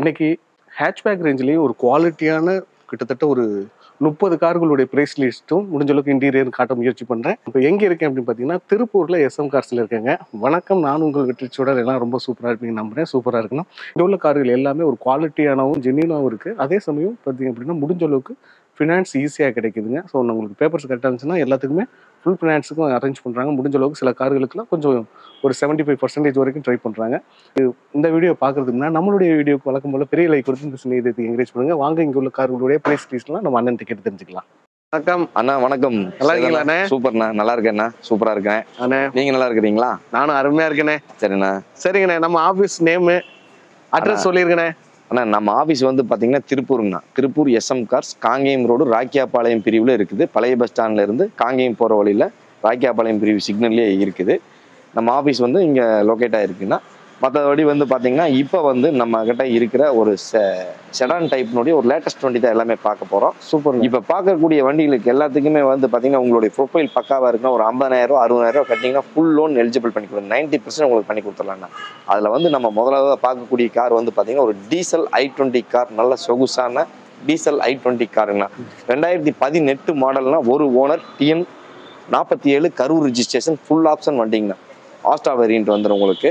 இன்னைக்கு ஹேட்ச்பேக் ரேஞ்சிலேயே ஒரு குவாலிட்டியான கிட்டத்தட்ட ஒரு முப்பது கார்களுடைய ப்ரைஸ் லிஸ்ட்டும் முடிஞ்ச அளவுக்கு இன்டீரியர் காட்ட முயற்சி பண்ணுறேன் இப்போ எங்கே இருக்கேன் அப்படின்னு பார்த்தீங்கன்னா திருப்பூரில் எஸ்எம் கார்ஸில் இருக்கேங்க. வணக்கம் நான் உங்கள் வெற்றி சுடர். எல்லாம் ரொம்ப சூப்பராக இருப்பீங்க நம்புறேன். சூப்பராக இருக்கணும். இங்கே உள்ள கார்கள் எல்லாமே ஒரு குவாலிட்டியானவும் ஜென்யூனாகவும் இருக்குது அதே சமயம் பார்த்தீங்க அப்படின்னா முடிஞ்ச அளவுக்கு ஃபினான்ஸ் ஈஸியாக கிடைக்குதுங்க. ஸோ உங்களுக்கு பேப்பர்ஸ் கரெக்டாக இருந்துச்சுன்னா எல்லாத்துக்குமே ஃபுல் ஃபினான்ஸுக்கும் அரேஞ்ச் பண்ணுறாங்க முடிஞ்ச அளவுக்கு சில கார்களுக்குலாம் கொஞ்சம் ஒரு செவன்ட்டி ஃபைவ் பர்சன்டேஜ் வரைக்கும் ட்ரை பண்ணுறாங்க இந்த வீடியோ பார்க்கறதுக்கு முன்னாடி நம்மளுடைய வீடியோக்கு வழக்கம் போல பெரிய லைக் கொடுத்து இந்த சினியத்தை என்கரேஜ் பண்ணுங்க. வாங்க இங்க உள்ள கார்களுடைய பிரைஸ் லீஸ்ட்லாம் நம்ம அண்ணன் டிக்கெட் தெரிஞ்சுக்கலாம். வணக்கம். அண்ணா வணக்கம். நல்லா இருக்கீங்களா அண்ணே? சூப்பர்ண்ணா. நல்லா இருக்கேண்ணா சூப்பரா இருக்கேன். அண்ணே. நீங்க நல்லா இருக்கிறீங்களா? நானும் அருமையா இருக்கேனே. சரிண்ணா. சரிங்கண்ணே நம்ம ஆபீஸ் நேமு அட்ரஸ் சொல்லிருக்கண்ணே அண்ணா நம்ம ஆஃபீஸ் வந்து பாத்தீங்கன்னா திருப்பூருங்கண்ணா Tiruppur SM cars Kangeyam road Rakkiyapalayam பிரிவில் இருக்குது. பழைய பஸ் ஸ்டாண்ட்லேருந்து காங்கேயம் போகிற வழியில் ராக்கியாபாளையம் பிரிவு சிக்னல்லே இருக்குது. நம்ம ஆஃபீஸ் வந்து இங்கே லொக்கேட் ஆகிருக்குன்னா மற்றபடி வந்து பாத்தீங்கன்னா இப்போ வந்து நம்ம கிட்ட இருக்கிற ஒரு செடான் டைப்னுடைய ஒரு லேட்டஸ்ட் வண்டி தான் எல்லாமே பார்க்க போறோம். சூப்பர் இப்போ பார்க்கக்கூடிய வண்டிகளுக்கு எல்லாத்துக்குமே வந்து பார்த்தீங்கன்னா உங்களுடைய ப்ரொஃபைல் பக்காவாக இருக்குன்னா ஒரு ஐம்பதாயிரம் அறுபதாயிரம் கட்டிங்கன்னா ஃபுல் லோன் எலிஜிபிள் பண்ணி கொடுங்க. நைன்ட்டி பர்சன்ட் உங்களுக்கு பண்ணி கொடுத்துடலாம்ண்ணா அதில் வந்து நம்ம முதலாவது பார்க்கக்கூடிய கார் வந்து பார்த்தீங்கன்னா ஒரு டீசல் ஐ டுவெண்ட்டி கார் நல்ல சொகுசான டீசல் ஐ டுவெண்ட்டி காருங்கண்ணா ரெண்டாயிரத்தி பதினெட்டு மாடல்னா ஒரு ஓனர் டிஎன் நாற்பத்தி ஏழு கரூர் ரிஜிஸ்ட்ரேஷன் ஃபுல் ஆப்ஷன் வண்டிங்கண்ணா. ஆஸ்டா வேரியன்ட் வந்துடும் உங்களுக்கு.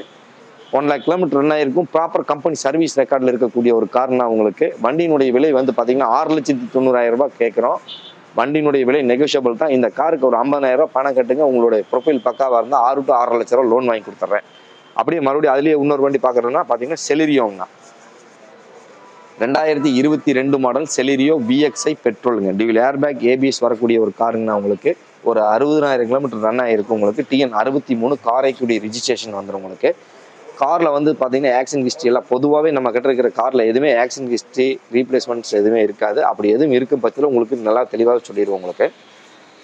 ஒன் லேக் கிலோமீட்டர் ரன் ஆயிருக்கும். ப்ராப்பர் கம்பெனி சர்வீஸ் ரெக்கார்டில் இருக்கக்கூடிய ஒரு காரணம் உங்களுக்கு வண்டியினுடைய விலை வந்து பார்த்தீங்கன்னா ஆறு லட்சத்தி தொண்ணூறாயிரம் ரூபாய் கேட்குறோம். வண்டியினுடைய விலை நெகோஷியபிள் தான். இந்த காருக்கு ஒரு 50000 ரூபாய் பணம் கட்டுங்க. உங்களுடைய ப்ரொஃபைல் பக்காவாக இருந்தால் ஆறு டு ஆறரை லட்ச ரூபா லோன் வாங்கி கொடுத்துட்றேன் அப்படியே மறுபடியும் அதுலேயே இன்னொரு வண்டி பார்க்குறோன்னா பார்த்தீங்கன்னா செலிரியோங்க ரெண்டாயிரத்தி இருபத்தி ரெண்டு மாடல் செலிரியோ விஎக்ஸ்ஐ பெட்ரோலுங்க ஏர் ஏர்பேக் ஏபிஎஸ் வரக்கூடிய ஒரு காருங்கண்ணா உங்களுக்கு ஒரு அறுபதாயிரம் கிலோமீட்டர் ரன் ஆகிருக்கும் உங்களுக்கு. டிஎன் அறுபத்தி மூணு காரைக்குடி ரிஜிஸ்ட்ரேஷன் வந்துடும் உங்களுக்கு. காரில் வந்து பார்த்தீங்கன்னா ஆக்சிடென்ட் ஹிஸ்ட்ரி எல்லாம் பொதுவாகவே நம்ம கிட்ட இருக்கிற காரில் எதுவுமே ஆக்சிடென்ட் ஹிஸ்ட்ரி ரீப்ளேஸ்மெண்ட்ஸ் எதுவுமே இருக்காது. அப்படி எதுவும் இருக்கும் பட்சத்தில் உங்களுக்கு நல்லா தெளிவாக சொல்லிடுவோம் உங்களுக்கு.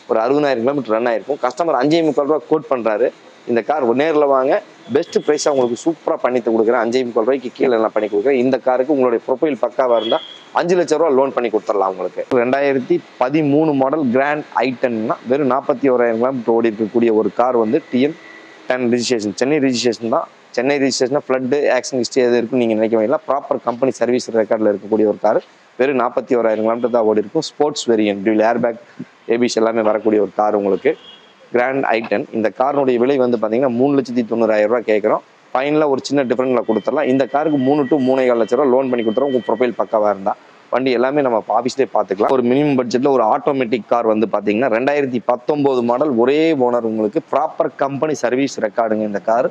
ஒரு அறுபதாயிரம் கிலோமீட்டர் ரன் ஆயிருக்கும். கஸ்டமர் அஞ்சே முக்கால் ரூபா கோட் பண்ணுறாரு இந்த கார் நேரில் வாங்க. பெஸ்ட் ப்ரைஸாக உங்களுக்கு சூப்பராக பண்ணி கொடுக்குறேன். அஞ்சே முக்கால் ரூபாய்க்கு கீழே நான் பண்ணி கொடுக்குறேன். இந்த காருக்கு உங்களுடைய ப்ரொஃபைல் பக்காவாக இருந்தால் அஞ்சு லட்ச ரூபா லோன் பண்ணி கொடுத்துடலாம் உங்களுக்கு. ரெண்டாயிரத்தி பதிமூணு மாடல் கிராண்ட் ஐட்டன்னா வெறும் நாற்பத்தி ஓராயிரம் கிலோமீட்டர் ஓடி இருக்கக்கூடிய ஒரு கார் வந்து TN ten registration Chennai registration தான் சென்னை ரிஜிஸ்ட்ரேஷனாக ஃப்ளட்டு ஆக்சிடென்ட் ஹிஸ்ட்ரி எது இருக்குன்னு நீங்கள் நினைக்க முடியல ப்ராப்பர் கம்பெனி சர்வீஸ் ரெக்கார்டில் இருக்கக்கூடிய ஒரு கார் வெறும் நாற்பத்தி ஓராயிரம் கிலோமீட்டர் தான் ஓடி இருக்கும். Sports variant dual airbag ABS எல்லாமே வரக்கூடிய ஒரு கார் உங்களுக்கு. கிராண்ட் ஐட்டன் இந்த காரினுடைய விலை வந்து பார்த்தீங்கன்னா மூணு லட்சத்தி தொண்ணூறாயிரம் ரூபா கேட்குறோம். ஃபைனலாக ஒரு சின்ன டிஃப்ரெண்டில் கொடுத்துடலாம். இந்த காருக்கு மூணு டு மூணேகால் லட்ச ரூபா லோன் பண்ணி கொடுத்துறோம் உங்கள் ப்ரொஃபைல் பக்காவாக இருந்தால் வண்டி எல்லாமே நம்ம ஆஃபீஸ்லேயே பார்த்துக்கலாம் ஒரு மினிமம் பட்ஜெட்டில் ஒரு ஆட்டோமேட்டிக் கார் வந்து பார்த்தீங்கன்னா ரெண்டாயிரத்தி பத்தொம்போது மாடல் ஒரே ஓனர் உங்களுக்கு ப்ராப்பர் கம்பெனி சர்வீஸ் ரெக்கார்டுங்க இந்த car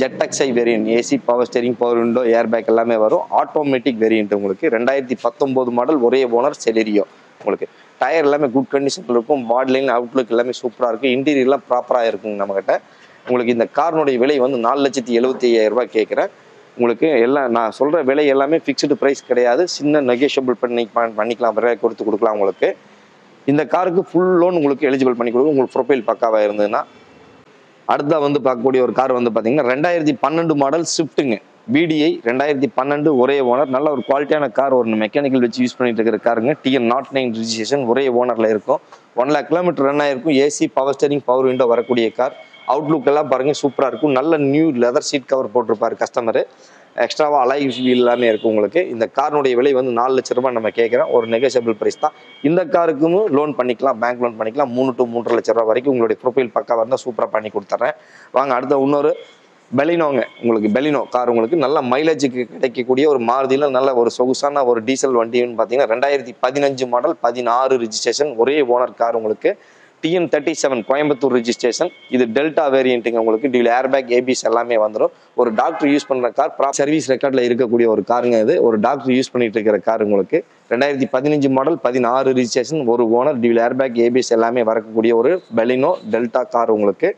ஜெட்டக்ஸை variant AC power steering power window air bag எல்லாமே வரும். ஆட்டோமேட்டிக் வேரியன்ட் உங்களுக்கு. ரெண்டாயிரத்தி பத்தொம்போது மாடல் ஒரே ஓனர் செலரியோ உங்களுக்கு டயர் எல்லாமே குட் கண்டிஷனில் இருக்கும். மாடலிங் அவுட்லுக் எல்லாமே சூப்பராக இருக்கும் இன்டீரியர்லாம் ப்ராப்பராக இருக்குங்க நம்மக்கிட்ட உங்களுக்கு இந்த காரினுடைய விலை வந்து நாலு லட்சத்தி எழுபத்தி ஐயாயிரரூபா கேட்குறேன். உங்களுக்கு எல்லாம் நான் சொல்கிற விலை எல்லாமே ஃபிக்ஸ்டு ப்ரைஸ் கிடையாது. சின்ன நெகோஷியபிள் பண்ணி பண்ணிக்கலாம். விலை கொடுத்து கொடுக்கலாம் உங்களுக்கு. இந்த காருக்கு ஃபுல் லோன் உங்களுக்கு எலிஜிபிள் பண்ணி கொடுக்கும். உங்களுக்கு ப்ரொஃபைல் பக்காவாக இருந்ததுன்னா அடுத்தா வந்து பார்க்கக்கூடிய ஒரு கார் வந்து பார்த்தீங்கன்னா ரெண்டாயிரத்தி பன்னெண்டு மாடல் ஸ்விஃப்ட்டுங்க பிடிஐ ரெண்டாயிரத்தி பன்னெண்டு ஒரே ஓனர் நல்ல ஒரு குவாலிட்டியான கார் ஒரு மெக்கானிக்கல் வச்சு யூஸ் பண்ணிட்டு இருக்கிற காருங்க டிஎன் நாட் நைன் ரிஜிஸ்ட்ரேஷன் ஒரே ஓனரில் இருக்கும். ஒன் லேக் கிலோமீட்டர் ரன் ஆயிருக்கும். AC power steering power window வரக்கூடிய கார் அவுட்லுக் எல்லாம் பாருங்க சூப்பராக இருக்கும். நல்ல நியூ லெதர் சீட் கவர் போட்டிருப்பாரு கஸ்டமரு எக்ஸ்ட்ராவாக அலை வீல் எல்லாமே இருக்கும் உங்களுக்கு. இந்த காரினுடைய விலை வந்து நாலு லட்ச ரூபாய் நம்ம கேட்குறோம். ஒரு நெகோசியபிள் ப்ரைஸ் தான். இந்த காருக்கும் லோன் பண்ணிக்கலாம் பேங்க் லோன் பண்ணிக்கலாம். மூணு டு மூன்றரை லட்ச ரூபா வரைக்கும் உங்களுடைய ப்ரொஃபைல் பக்கம் இருந்தால் சூப்பராக பண்ணி கொடுத்துட்றேன் வாங்க அடுத்த இன்னொரு பெலினோங்க உங்களுக்கு பெலினோ கார் உங்களுக்கு நல்ல மைலேஜுக்கு கிடைக்கக்கூடிய ஒரு மாருதியில் நல்ல ஒரு சொகுசான ஒரு டீசல் வண்டின்னு பார்த்தீங்கன்னா ரெண்டாயிரத்தி பதினஞ்சு மாடல் பதினாறு ரிஜிஸ்ட்ரேஷன் ஒரே ஓனர் கார் உங்களுக்கு TN thirty seven Coimbatore registration இது டெல்டா வேரியண்ட்டுங்க உங்களுக்கு டியூல் ஏர்பேக் ஏபிஎஸ் எல்லாமே வந்துடும் ஒரு டாக்டர் யூஸ் பண்ணுற கார் ப்ரா சர்வீஸ் ரெக்கார்டில் இருக்கக்கூடிய ஒரு காருங்க இது. ஒரு டாக்டர் யூஸ் பண்ணிட்டு இருக்கிற கார் உங்களுக்கு ரெண்டாயிரத்தி பதினஞ்சு மாடல் பதினாறு ரிஜிஸ்ட்ரேஷன் ஒரு ஓனர் டியூல் ஏர்பேக் ஏபிஎஸ் எல்லாமே வரக்கூடிய ஒரு பெலினோ டெல்டா கார் உங்களுக்கு.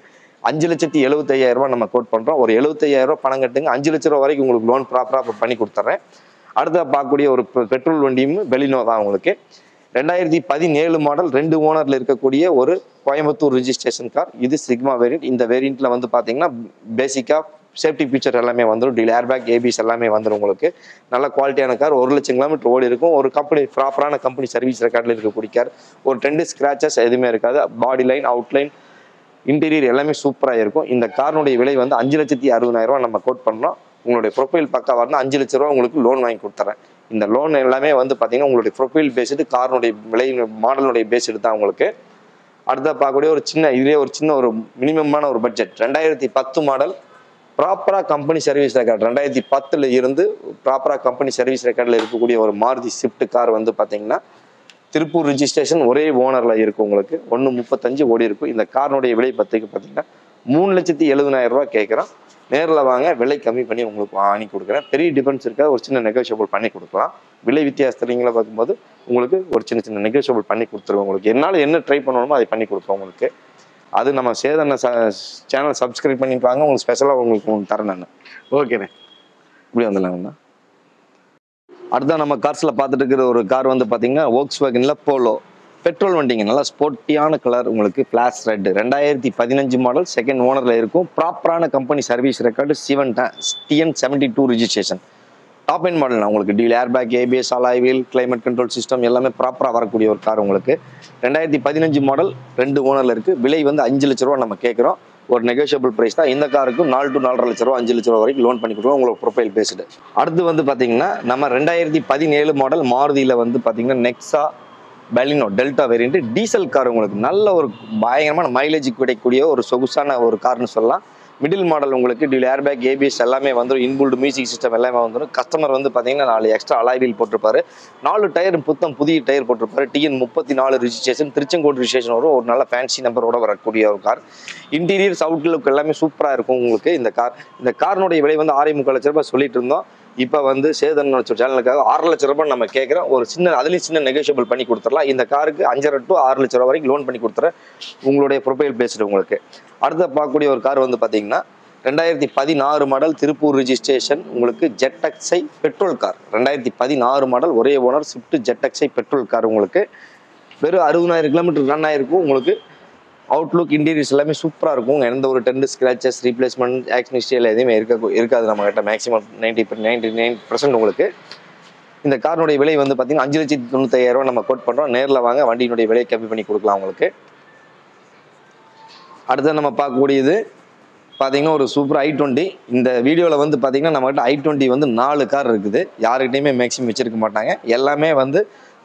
அஞ்சு லட்சத்தி எழுபத்தையாயிரம் ரூபாய் நம்ம கோட் பண்ணுறோம் ஒரு எழுபத்தையாயிரம் ரூபாய் பணம் கட்டுங்க. அஞ்சு லட்ச ரூபா வரைக்கும் உங்களுக்கு லோன் ப்ராப்பராக பண்ணி கொடுத்துட்றேன் அடுத்த பார்க்கக்கூடிய ஒரு பெ- பெட்ரோல் வண்டியும் பெலினோ தான் உங்களுக்கு. ரெண்டாயிரத்தி பதினேழு மாடல் ரெண்டு ஓனரில் இருக்கக்கூடிய ஒரு கோயம்புத்தூர் ரிஜிஸ்ட்ரேஷன் கார் இது சிக்மா வேரியன்ட் இந்த வேரியண்ட்டில் வந்து பார்த்தீங்கன்னா பேசிக்காக சேஃப்டி ஃபீச்சர் எல்லாமே வந்துடும் டில் ஏர்பேக் ஏபிஸ் எல்லாமே வந்துடும் உங்களுக்கு. நல்ல குவாலிட்டியான கார் ஒரு லட்சம் கிலோமீட்டர் ஓடி இருக்கும். ஒரு கம்பெனி ப்ராப்பரான கம்பெனி சர்வீஸ் ரெக்கார்டில் இருக்கக்கூடிய கார் ஒரு டென் ஸ்க்ராச்சஸ் எதுவுமே இருக்காது. பாடி லைன் அவுட்லைன் இன்டீரியர் எல்லாமே சூப்பராக இருக்கும். இந்த காரினுடைய விலை வந்து அஞ்சு லட்சத்தி அறுபதாயிரம் ரூபா நம்ம கோட் பண்ணோம். உங்களுடைய ப்ரொஃபைல் பக்கா வரணும். அஞ்சு லட்ச ரூபா உங்களுக்கு லோன் வாங்கி கொடுத்துறேன். இந்த லோன் எல்லாமே வந்து பார்த்தீங்கன்னா உங்களுடைய ப்ரொஃபைல் பேஸ்டு காரனுடைய விலை மாடலுடைய பேஸ்டு தான் உங்களுக்கு. அடுத்த பார்க்கக்கூடிய ஒரு சின்ன இதுலேயே ஒரு சின்ன ஒரு மினிமமான ஒரு பட்ஜெட் ரெண்டாயிரத்தி பத்து மாடல் ப்ராப்பராக கம்பெனி சர்வீஸ் ரெக்கார்டு ரெண்டாயிரத்தி பத்தில் இருந்து ப்ராப்பராக கம்பெனி சர்வீஸ் ரெக்கார்டில் இருக்கக்கூடிய ஒரு மாருதி ஸ்விஃப்ட் கார் வந்து பார்த்தீங்கன்னா திருப்பூர் ரிஜிஸ்ட்ரேஷன் ஒரே ஓனரில் இருக்கும் உங்களுக்கு. ஒன்று முப்பத்தஞ்சு ஓடி இருக்கும். இந்த காரனுடைய விலை பத்துக்கு பார்த்தீங்கன்னா மூணு லட்சத்தி எழுபதாயிரம் ரூபா கேட்குறோம் நேரில் வாங்க விலை கம்மி பண்ணி உங்களுக்கு வாங்கி கொடுக்குறேன். பெரிய டிஃபரன்ஸ் இருக்காது ஒரு சின்ன நெகோஷியபிள் பண்ணி கொடுக்கலாம். விலை வித்தியாசத்துலங்களை பார்க்கும்போது உங்களுக்கு ஒரு சின்ன சின்ன நெகோஷியபிள் பண்ணி கொடுத்துருவோம் உங்களுக்கு. என்னால் என்ன ட்ரை பண்ணணுமோ அதை பண்ணி கொடுப்போம் உங்களுக்கு. அது நம்ம சேதன சேனல் சப்ஸ்கிரைப் பண்ணிப்பாங்க உங்களுக்கு ஸ்பெஷலாக உங்களுக்கு ஒன்று தரேன் நான். ஓகேண்ணே இப்படி வந்துடலாங்கண்ணா அடுத்த நம்ம கார்ஸில் பார்த்துட்டு இருக்கிற ஒரு கார் வந்து பார்த்தீங்கன்னா ஓக்ஸ் வேகனில் போலோ பெட்ரோல் வண்டிங்க நல்லா ஸ்போர்ட்டியான கலர் உங்களுக்கு பிளாஸ் ரெட் ரெண்டாயிரத்தி பதினஞ்சு மாடல் செகண்ட் ஓனரில் இருக்கும். ப்ராப்பரான company service record Sivan TN seventy two registration top end model உங்களுக்கு dual airbag ABS alloy wheel climate control system எல்லாமே ப்ராப்பராக வரக்கூடிய ஒரு கார் உங்களுக்கு. ரெண்டாயிரத்தி பதினஞ்சு மாடல் ரெண்டு ஓனரில் இருக்குது விலை வந்து அஞ்சு லட்ச ரூபா நம்ம கேட்குறோம் ஒரு நெகோஷியபிள் ப்ரைஸ் தான். இந்த காருக்கும் நாலு டு நாலரை லட்ச ரூபா அஞ்சு லட்ச ரூபா வரைக்கும் லோன் பண்ணி கொடுக்குறோம் உங்களுக்கு ப்ரொஃபைல் பேஸ்டு அடுத்து வந்து பார்த்தீங்கன்னா நம்ம ரெண்டாயிரத்தி பதினேழு மாடல் மாருதியில் வந்து பார்த்தீங்கன்னா Nexa Baleno Delta variant diesel car உங்களுக்கு நல்ல ஒரு பயங்கரமான மைலேஜ் கிடைக்கக்கூடிய ஒரு சொகுசான ஒரு கார்னு சொல்லலாம். மிடில் மாடல் உங்களுக்கு டியூல் ஏர்பேக் ஏபிஎஸ் எல்லாமே வந்துடும் இன்புல்டு மியூசிக் சிஸ்டம் எல்லாமே வந்துடும் கஸ்டமர் வந்து பார்த்தீங்கன்னா நாலு எக்ஸ்ட்ரா அலாய்வில் போட்டிருப்பாரு. நாலு டயர் புத்தம் புதிய டயர் போட்டிருப்பாரு. டிஎன் முப்பத்தி நாலு ரிஜிஸ்ட்ரேஷன் திருச்செங்கோடு ரிஜிஸ்ட்ரேஷன் வரும் ஒரு நல்ல ஃபேன்சி நம்பரோட வரக்கூடிய ஒரு கார் இன்டீரியர் சவுட் லுக் எல்லாமே சூப்பராக இருக்கும் உங்களுக்கு. இந்த கார் இந்த காரினுடைய விலை வந்து ஆறே முக்கால் லட்ச ரூபாய் சொல்லிட்டு இருந்தோம். இப்போ வந்து சேதன் சேனலுக்காக ஆறு லட்ச ரூபாய் நம்ம கேட்குறோம் ஒரு சின்ன அதுலேயும் சின்ன நெகோஷியபிள் பண்ணி கொடுத்துடலாம். இந்த காருக்கு அஞ்சரை டு ஆறு லட்ச ரூபா வரைக்கும் லோன் பண்ணி கொடுத்துறேன். உங்களுடைய ப்ரொஃபைல் பேஸ்டு உங்களுக்கு. அடுத்த பார்க்கக்கூடிய ஒரு கார் வந்து பார்த்தீங்கன்னா ரெண்டாயிரத்தி பதினாறு மாடல் திருப்பூர் ரிஜிஸ்ட்ரேஷன் உங்களுக்கு ஜெட்டக்ஸை பெட்ரோல் கார் ரெண்டாயிரத்தி பதினாறு மாடல் ஒரே owner Swift ZXI petrol car உங்களுக்கு. வெறும் அறுபதாயிரம் கிலோமீட்டர் ரன் ஆயிருக்கும் உங்களுக்கு. அவுட்லுக் இன்டீரியர்ஸ் எல்லாமே சூப்பராக இருக்கும் எந்த ஒரு டென்ட் ஸ்க்ராச்சஸ் ரீப்ளேஸ்மெண்ட் ஆக்ஸ்மிஸ்டியல் எதுவுமே இருக்க இருக்காது நம்ம கிட்ட maximum ninety ninety nine percent உங்களுக்கு. இந்த காரினுடைய விலை வந்து பார்த்தீங்கன்னா அஞ்சு லட்சத்தி தொண்ணூத்தாயிரம் நம்ம கோட் பண்ணுறோம் நேரில் வாங்க வண்டியினுடைய விலையை கம்மி பண்ணி கொடுக்கலாம் உங்களுக்கு. அடுத்து நம்ம பார்க்கக்கூடியது பார்த்தீங்கன்னா ஒரு சூப்பர் ஐ டுவெண்ட்டி இந்த வீடியோவில் வந்து பார்த்தீங்கன்னா நம்மகிட்ட ஐ டுவெண்ட்டி வந்து நாலு கார் இருக்குது. யாருக்கிட்டையுமே மேக்ஸிமம் வச்சிருக்க மாட்டாங்க. எல்லாமே வந்து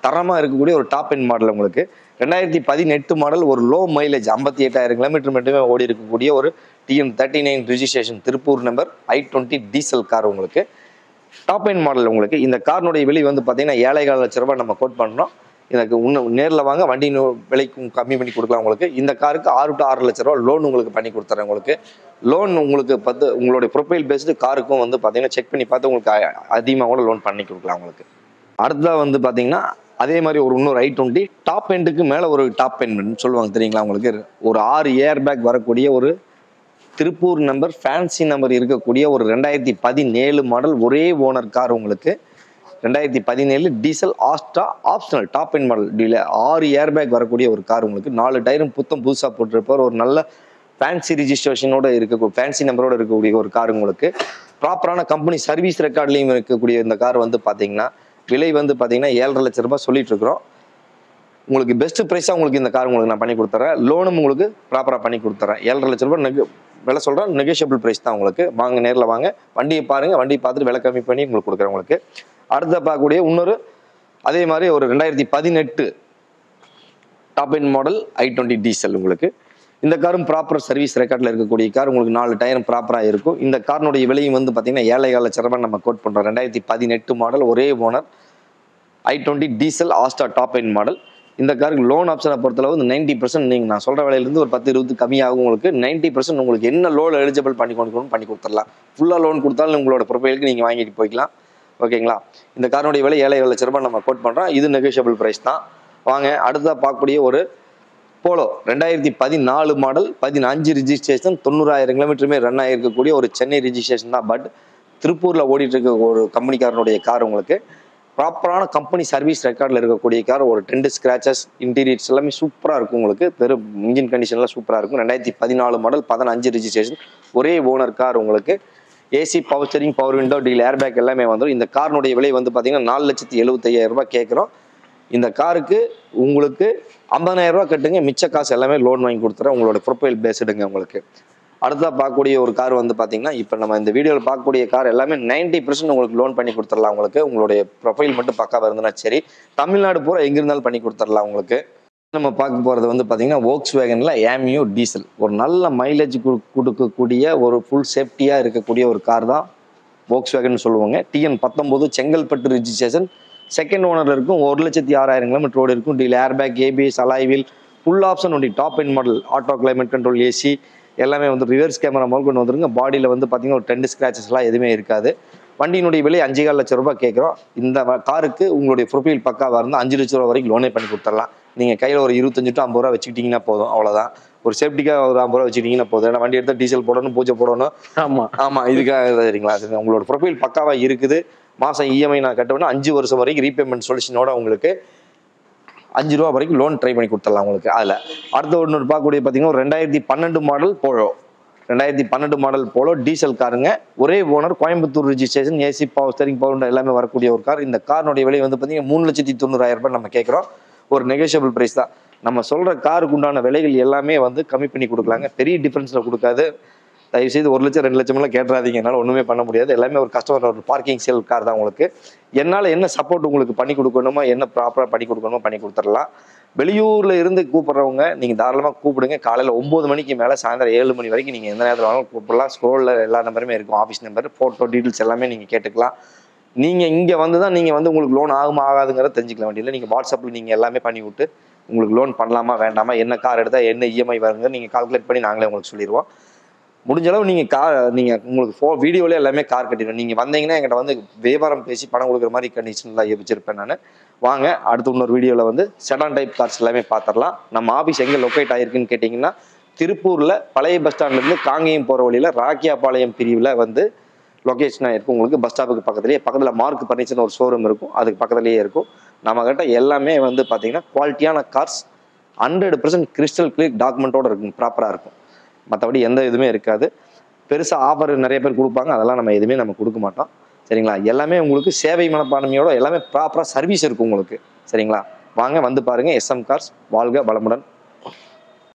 தரமாக இருக்கக்கூடிய ஒரு டாப் என் மாடல் உங்களுக்கு. ரெண்டாயிரத்தி பதினெட்டு மாடல் ஒரு லோ மைலேஜ் ஐம்பத்தி எட்டாயிரம் கிலோமீட்டர் மட்டுமே ஓடி இருக்கக்கூடிய ஒரு TN thirty nine registration Tiruppur number I twenty diesel car உங்களுக்கு. டாப் எண்ட் மாடல் உங்களுக்கு. இந்த காரினுடைய விலை வந்து பார்த்தீங்கன்னா ஏழைகால லட்ச ரூபாய் நம்ம கோட் பண்ணுறோம் எனக்கு இன்னும் நேரில் வாங்க வண்டி விலைக்கும் கம்மி பண்ணி கொடுக்கலாம் உங்களுக்கு. இந்த காருக்கு ஆறு டு ஆறு லட்ச ரூபா லோன் உங்களுக்கு பண்ணி கொடுத்துறேன் உங்களுக்கு. லோன் உங்களுக்கு பத்து உங்களுடைய ப்ரொஃபைல் பேஸ்டு காருக்கும் வந்து பார்த்தீங்கன்னா செக் பண்ணி பார்த்து உங்களுக்கு அதிகமாக கூட லோன் பண்ணி கொடுக்கலாம் உங்களுக்கு. அடுத்ததாக வந்து பார்த்தீங்கன்னா அதே மாதிரி ஒரு இன்னொரு ஐ டுவெண்ட்டி. டாப் எண்டுக்கு மேலே ஒரு டாப் எண்ட் சொல்லுவாங்க தெரியுங்களா உங்களுக்கு? ஒரு ஆறு ஏர் பேக் வரக்கூடிய ஒரு திருப்பூர் நம்பர் ஃபேன்சி நம்பர் இருக்கக்கூடிய ஒரு ரெண்டாயிரத்தி பதினேழு மாடல் ஒரே ஓனர் கார் உங்களுக்கு. ரெண்டாயிரத்தி பதினேழு diesel Asta optional top end model டீல ஆறு ஏர் பேக் வரக்கூடிய ஒரு கார் உங்களுக்கு. நாலு டயரும் புத்தம் புதுசாக போட்டிருப்பார். ஒரு நல்ல ஃபேன்சி ரிஜிஸ்ட்ரேஷனோட இருக்கக்கூடிய ஃபேன்சி நம்பரோட இருக்கக்கூடிய ஒரு கார் உங்களுக்கு. ப்ராப்பரான கம்பெனி சர்வீஸ் ரெக்கார்ட்லையும் இருக்கக்கூடிய இந்த கார் வந்து பார்த்தீங்கன்னா விலை வந்து பார்த்தீங்கன்னா ஏழரை லட்ச ரூபாய் சொல்லிட்டு இருக்கிறோம் உங்களுக்கு பெஸ்ட்டு ப்ரைஸாக உங்களுக்கு இந்த கார் உங்களுக்கு நான் பண்ணி கொடுத்துறேன். லோனும் உங்களுக்கு ப்ராப்பராக பண்ணி கொடுத்துறேன். ஏழரை லட்ச ரூபாய் நெகு விலை சொல்கிறேன் நெகோஷியபிள் ப்ரைஸ் தான் உங்களுக்கு. வாங்க நேரில் வாங்க. வண்டியை பாருங்கள் வண்டியை பார்த்துட்டு விலை கம்மி பண்ணி உங்களுக்கு கொடுக்குறேன் உங்களுக்கு. அடுத்த பார்க்கக்கூடிய இன்னொரு அதே மாதிரி ஒரு ரெண்டாயிரத்தி பதினெட்டு top end model I twenty diesel உங்களுக்கு. இந்த காரும் ப்ராப்பர் சர்வீஸ் ரெக்கார்டில் இருக்கக்கூடிய கார் உங்களுக்கு நாலு டயரும் ப்ராப்பராக இருக்கும். இந்த காரினுடைய விலையும் வந்து பார்த்தீங்கன்னா ஏழை கால சிறப்பாக நம்ம கோட் பண்ணுறோம் ரெண்டாயிரத்தி பதினெட்டு மாடல் ஒரே owner I twenty diesel Asta top end model இந்த காருக்கு லோன் ஆப்ஷனை பொறுத்தளவு வந்து நைன்டி பர்சன்ட் நீங்கள் நான் சொல்கிற விலையிலேருந்து ஒரு பத்து இருபது கம்மியாகும் உங்களுக்கு. நைன்டி பர்சன்ட் உங்களுக்கு என்ன லோன் எலிஜிபிள் பண்ணி கொடுக்கணும் பண்ணி கொடுத்துடலாம். ஃபுல்லாக லோன் கொடுத்தாலும் உங்களோட ப்ரொஃபைலுக்கு நீங்கள் வாங்கிட்டு போய்க்கலாம். ஓகேங்களா? இந்த காரினுடைய விலை ஏழை ஏழு லட்ச ரூபாய் நம்ம கோட் பண்ணுறோம் இது நெகோஷியபிள் ப்ரைஸ் தான். வாங்க அடுத்ததாக பார்க்கக்கூடிய ஒரு போலோ ரெண்டாயிரத்தி பதினாலு மாடல் பதினஞ்சு ரிஜிஸ்ட்ரேஷன் தொண்ணூறாயிரம் கிலோமீட்டருமே ரன் ஆகிருக்கக்கூடிய ஒரு சென்னை ரிஜிஸ்ட்ரேஷன் தான். பட் திருப்பூரில் ஓடிட்டு இருக்க ஒரு கம்பெனிக்காரனுடைய கார் உங்களுக்கு ப்ராப்பரான கம்பெனி சர்வீஸ் ரெக்கார்டில் இருக்கக்கூடிய கார் ஒரு டென்ட் ஸ்க்ராச்சஸ் இன்டீரியர்ஸ் எல்லாமே சூப்பராக இருக்கும் உங்களுக்கு. பெரும் இன்ஜின் கண்டிஷன்லாம் சூப்பராக இருக்கும். ரெண்டாயிரத்தி பதினாலு மாடல் பதினஞ்சு ரிஜிஸ்ட்ரேஷன் ஒரே ஓனர் கார் உங்களுக்கு. AC power steering power window dual airbag எல்லாமே வந்துடும் இந்த காரினுடைய விலை வந்து பார்த்தீங்கன்னா நாலு லட்சத்தி எழுபத்தையாயிரம் ரூபாய் கேட்குறோம் இந்த காருக்கு உங்களுக்கு ஐம்பதாயிரம் ரூபா கட்டுங்க. மிச்ச காசு எல்லாமே லோன் வாங்கி கொடுத்துறேன். உங்களோட ப்ரொஃபைல் பேஸ்டுங்க உங்களுக்கு. அடுத்ததாக பார்க்கக்கூடிய ஒரு கார் வந்து பார்த்தீங்கன்னா இப்போ நம்ம இந்த வீடியோவில் பார்க்கக்கூடிய கார் எல்லாமே 90% பர்சன்ட் உங்களுக்கு லோன் பண்ணி கொடுத்துடலாம் உங்களுக்கு. உங்களுடைய ப்ரொஃபைல் மட்டும் பக்காவாக இருந்ததுன்னா சரி. தமிழ்நாடு பூரா எங்கே இருந்தாலும் பண்ணி கொடுத்துடலாம் உங்களுக்கு. நம்ம பார்க்க போகிறது வந்து பார்த்தீங்கன்னா ஓக்ஸ் வேகனில் ஏமியோ டீசல் ஒரு நல்ல மைலேஜ் கொடுக்கக்கூடிய ஒரு ஃபுல் சேஃப்டியாக இருக்கக்கூடிய ஒரு கார் தான் ஓக்ஸ் வேகன் சொல்லுவாங்க. டிஎன் பத்தொம்போது செங்கல்பட்டு ரிஜிஸ்ட்ரேஷன் செகண்ட் ஓனர் இருக்கும் ஒரு லட்சத்தி ஆறாயிரம் கிலோமீட்டர் ரோடு இருக்கும். Dual airbag ABS alloy wheel full option ஒண்டி top end model auto climate control AC எல்லாமே வந்து ரிவர்ஸ் கேமரா முதல் கொண்டு வந்துருங்க. பாடியில் வந்து பார்த்தீங்கன்னா ஒரு டென் ஸ்க்ராச்சஸ்லாம் எதுவுமே இருக்காது. வண்டியினுடைய விலை அஞ்சு கால் லட்சம் ரூபாய் கேட்குறோம். இந்த காருக்கு உங்களுடைய ப்ரொஃபைல் பக்காவாக இருந்தால் அஞ்சு லட்ச ரூபா வரைக்கும் லோனே பண்ணி கொடுத்துடலாம். நீங்கள் கையில் ஒரு இருபத்தஞ்சு டு ஐம்பது ரூபா வச்சுக்கிட்டிங்கன்னா போதும். அவ்வளோதான் ஒரு சேஃப்டிக்காக ஒரு ஐம்பது ரூபா வச்சுக்கிட்டிங்கன்னா போதும். ஏன்னா வண்டி எடுத்தால் டீசல் போடணும் பூஜை போடணும். ஆமா. ஆமாம் இதுக்காக சரிங்களா சரி, உங்களோட ப்ரொஃபைல் பக்காவாக இருக்குது. மாதம் இஎம்ஐ நான் கட்டணும்னா அஞ்சு வருஷம் வரைக்கும் ரீபேமெண்ட் சொல்யூஷனோட உங்களுக்கு அஞ்சு ரூபா வரைக்கும் லோன் ட்ரை பண்ணி கொடுத்துடலாம் உங்களுக்கு. அதில் அடுத்த ஒன்று பார்க்கக்கூடிய பார்த்தீங்கன்னா ரெண்டாயிரத்தி பன்னெண்டு மாடல் போலோ ரெண்டாயிரத்தி பன்னெண்டு மாடல் போலோ டீசல் காருங்க. ஒரே owner Coimbatore registration AC power steering power எல்லாமே வரக்கூடிய ஒரு கார் இந்த காரினுடைய விலை வந்து பார்த்தீங்கன்னா மூணு லட்சத்தி தொண்ணூறாயிரம் ரூபாய் நம்ம கேட்குறோம் ஒரு நெகோஷியபிள் ப்ரைஸ் தான். நம்ம சொல்கிற காருக்கு உண்டான விலைகள் எல்லாமே வந்து கம்மி பண்ணி கொடுக்கலாங்க. பெரிய டிஃப்ரென்ஸில் கொடுக்காது. தயவுசெய்து ஒரு லட்சம் ரெண்டு லட்சம்லாம் கேட்டுறாதீங்க என்னால் ஒன்றுமே பண்ண முடியாது. எல்லாமே ஒரு கஸ்டமர் ஒரு பார்க்கிங் சேல் கார் தான் உங்களுக்கு. என்னால் என்ன சப்போர்ட் உங்களுக்கு பண்ணி கொடுக்கணுமோ என்ன ப்ராப்பராக பண்ணி கொடுக்கணுமோ பண்ணி கொடுத்துடலாம். வெளியூரில் இருந்து கூப்பிட்றவங்க நீங்கள் தாராளமாக கூப்பிடுங்க. காலையில் ஒம்பது மணிக்கு மேலே சாயந்தரம் ஏழு மணி வரைக்கும் நீங்கள் எந்த நேரத்தில் வேணாலும் கூப்பிடலாம். ஸ்க்ரோலில் எல்லா நம்பருமே இருக்கும். ஆஃபீஸ் நம்பர் ஃபோட்டோ டீட்டெயில்ஸ் எல்லாமே நீங்கள் கேட்டுக்கலாம். நீங்கள் இங்கே வந்து தான் நீங்கள் வந்து உங்களுக்கு லோன் ஆகுமா ஆகாதுங்கிறத தெரிஞ்சுக்கலாம் வேண்டியதில்லை நீங்கள் வாட்ஸ்அப்பில் நீங்கள் எல்லாமே பண்ணி விட்டு உங்களுக்கு லோன் பண்ணலாமா வேண்டாமா என்ன கார் எடுத்தால் என்ன இஎம்ஐ வருங்க நீங்கள் கால்குலேட் பண்ணி நாங்களே உங்களுக்கு சொல்லிடுவோம் முடிஞ்ச அளவு நீங்கள் கார் நீங்கள் உங்களுக்கு ஃபோ வீடியோவில் எல்லாமே கார் கட்டிடுவோம் நீங்கள் வந்தீங்கன்னா எங்கிட்ட வந்து வியாபாரம் பேசி பணம் கொடுக்குற மாதிரி கண்டிஷன்லாம் வச்சுருப்பேன் நான். வாங்க அடுத்து இன்னொரு வீடியோவில் வந்து செடான் டைப் கார்ஸ் எல்லாமே பார்த்துடலாம் நம்ம ஆஃபீஸ் எங்கே லொக்கேட் ஆகிருக்குன்னு கேட்டிங்கன்னா திருப்பூரில் பழைய பஸ் ஸ்டாண்ட்லேருந்து காங்கேயம் போகிற வழியில் ராக்கியாபாளையம் பிரிவில் வந்து லொக்கேஷனாக இருக்கும். உங்களுக்கு பஸ் ஸ்டாப்புக்கு பக்கத்துலேயே பக்கத்தில் மார்க் பர்னிச்சர்னு ஒரு ஷோரூம் இருக்கும். அதுக்கு பக்கத்துலேயே இருக்கும். நம்மக்கிட்ட எல்லாமே வந்து பார்த்தீங்கன்னா குவாலிட்டியான cars hundred percent crystal clear டாக்குமெண்ட்டோட இருக்கும் ப்ராப்பராக இருக்கும். மற்றபடி எந்த இதுவுமே இருக்காது. பெருசாக ஆஃபர் நிறைய பேர் கொடுப்பாங்க. அதெல்லாம் நம்ம எதுவுமே நம்ம கொடுக்க மாட்டோம். சரிங்களா? எல்லாமே உங்களுக்கு சேவை மனப்பான்மையோட எல்லாமே ப்ராப்பராக சர்வீஸ் இருக்கும் உங்களுக்கு. சரிங்களா? வாங்க வந்து பாருங்கள் எஸ்எம் கார்ஸ் வாழ்க வளமுடன்.